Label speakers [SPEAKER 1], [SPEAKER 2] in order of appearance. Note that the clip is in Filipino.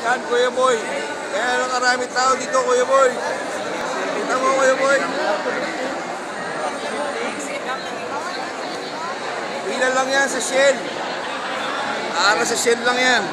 [SPEAKER 1] Yan, Kuya Boy. Kaya lang karami tao dito, Kuya Boy. Kita mo, Kuya Boy. Pila lang yan sa Shell. Para sa Shell lang yan.